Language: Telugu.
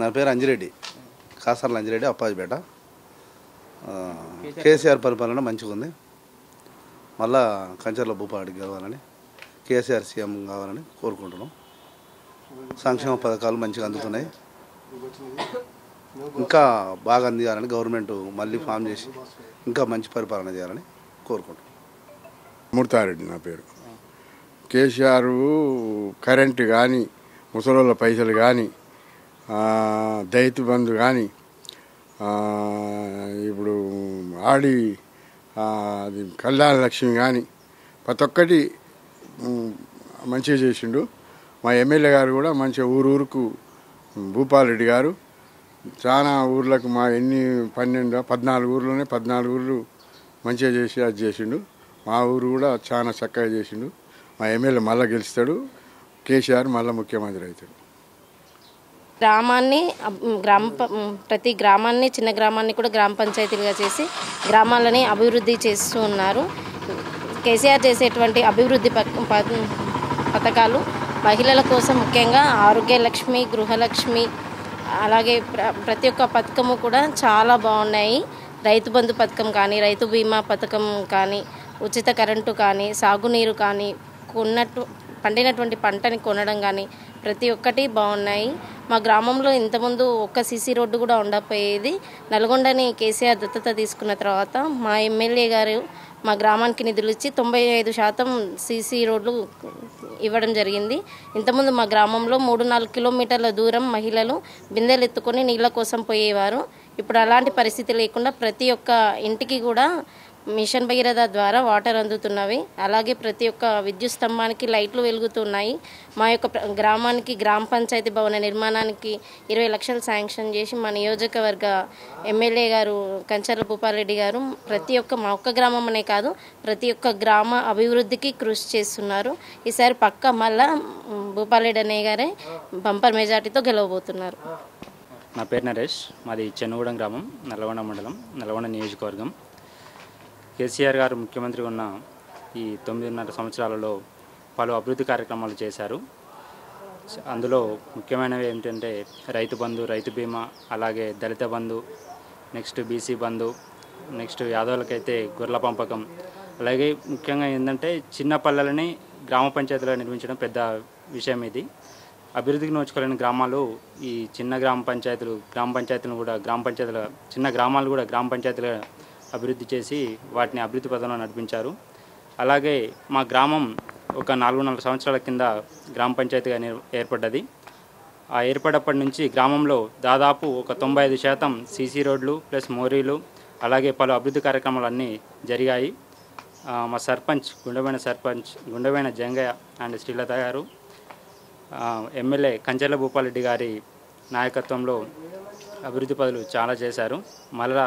నా పేరు అంజిరెడ్డి. కాసర్ల అంజిరెడ్డి అప్పాజిపేట. కేసీఆర్ పరిపాలన మంచిగా ఉంది మళ్ళా కంచర్ల భూపాడికి కావాలని కేసీఆర్ సీఎం కావాలని కోరుకుంటున్నాం. సంక్షేమ పథకాలు మంచిగా అందుతున్నాయి ఇంకా బాగా అందియాలని గవర్నమెంట్ మళ్ళీ ఫామ్ చేసి ఇంకా మంచి పరిపాలన చేయాలని కోరుకుంటున్నాం. మూర్తారెడ్డి నా పేరు. కేసీఆర్ కరెంటు కానీ ముసలోళ్ళ పైసలు కానీ దళిత బంధు కానీ ఇప్పుడు ఆడి అది కళ్యాణ లక్ష్మి కానీ ప్రతి ఒక్కటి మంచిగా చేసిండు. మా ఎమ్మెల్యే గారు కూడా మంచిగా ఊరు ఊరుకు భూపాలరెడ్డి గారు. చాలా ఊర్లకు మా ఎన్ని పన్నెండు పద్నాలుగు ఊర్లోనే పద్నాలుగు ఊర్లు మంచిగా చేసి అది చేసిండు. మా ఊరు కూడా చాలా చక్కగా చేసిండు. మా ఎమ్మెల్యే మళ్ళీ గెలుస్తాడు. కేసీఆర్ మళ్ళీ ముఖ్యమంత్రి అవుతాడు. గ్రామాన్ని గ్రామ ప్రతి గ్రామాన్ని చిన్న గ్రామాన్ని కూడా గ్రామ పంచాయతీలుగా చేసి గ్రామాలని అభివృద్ధి చేస్తూ ఉన్నారు. కేసీఆర్ చేసేటువంటి అభివృద్ధి పథకాలు మహిళల కోసం ముఖ్యంగా ఆరోగ్యలక్ష్మి గృహలక్ష్మి అలాగే ప్ర- ప్రతి ఒక్క పథకము కూడా చాలా బాగున్నాయి. రైతు బంధు పథకం కానీ రైతు బీమా పథకం కానీ ఉచిత కరెంటు కానీ సాగునీరు కానీ కొన్నట్టు పండినటువంటి పంటని కొనడం కానీ ప్రతి ఒక్కటి బాగున్నాయి. మా గ్రామంలో ఇంతకుముందు ఒక్క సీసీ రోడ్డు కూడా ఉండకపోయేది. నల్గొండని కేసీఆర్ దత్తత తీసుకున్న తర్వాత మా ఎమ్మెల్యే గారు మా గ్రామానికి నిధులు ఇచ్చి తొంభై ఐదు శాతం సీసీ రోడ్లు ఇవ్వడం జరిగింది. ఇంతకుముందు మా గ్రామంలో మూడు నాలుగు కిలోమీటర్ల దూరం మహిళలు బిందెలు ఎత్తుకొని నీళ్ళ కోసం పోయేవారు. ఇప్పుడు అలాంటి పరిస్థితి లేకుండా ప్రతి ఒక్క ఇంటికి కూడా మిషన్ భగీరథ ద్వారా వాటర్ అందుతున్నవి. అలాగే ప్రతి ఒక్క విద్యుత్ స్తంభానికి లైట్లు వెలుగుతున్నాయి. మా యొక్క గ్రామానికి గ్రామ పంచాయతీ భవన నిర్మాణానికి ఇరవై లక్షలు శాంక్షన్ చేసి మా నియోజకవర్గ ఎమ్మెల్యే గారు కంచర్ల భూపాలరెడ్డి గారు ప్రతి ఒక్క మా ఒక్క గ్రామం అనే కాదు ప్రతి ఒక్క గ్రామ అభివృద్ధికి కృషి చేస్తున్నారు. ఈసారి పక్క మళ్ళా భూపాలరెడ్డి అన్నయ్య గారే బంపర్ మెజార్టీతో గెలవబోతున్నారు. నా పేరు నరేష్. మాది చెన్నగూడెం గ్రామం నల్గొండ మండలం నల్గొండ నియోజకవర్గం. కేసీఆర్ గారు ముఖ్యమంత్రి ఉన్న ఈ తొమ్మిదిన్నర సంవత్సరాలలో పలు అభివృద్ధి కార్యక్రమాలు చేశారు. అందులో ముఖ్యమైనవి ఏంటంటే రైతు బంధు రైతు బీమా అలాగే Dalit Bandhu next BC Bandhu next యాదవులకైతే గొర్రెల పంపకం. అలాగే ముఖ్యంగా ఏంటంటే చిన్న పల్లెలని గ్రామ పంచాయతీలో నిర్మించడం పెద్ద విషయం ఇది. అభివృద్ధికి నోచుకోలేని గ్రామాలు ఈ చిన్న గ్రామ పంచాయతీలు గ్రామ పంచాయతీలు కూడా గ్రామ పంచాయతీల చిన్న గ్రామాలు కూడా గ్రామ పంచాయతీల అభివృద్ధి చేసి వాటిని అభివృద్ధి పదంలో నడిపించారు. అలాగే మా గ్రామం ఒక నాలుగున్నర సంవత్సరాల కింద గ్రామ పంచాయతీగా ఏర్పడ్డది. ఆ ఏర్పడప్పటి నుంచి గ్రామంలో దాదాపు ఒక తొంభై ఐదు శాతం సీసీ రోడ్లు ప్లస్ మోరీలు అలాగే పలు అభివృద్ధి కార్యక్రమాలు అన్నీ జరిగాయి మా సర్పంచ్ గుండెమైన సర్పంచ్ గుండెమైన జంగయ్య అండ్ శ్రీలత గారు ఎమ్మెల్యే కంచెల భూపాలరెడ్డి గారి నాయకత్వంలో అభివృద్ధి పనులు చాలా చేశారు. మళ్ళా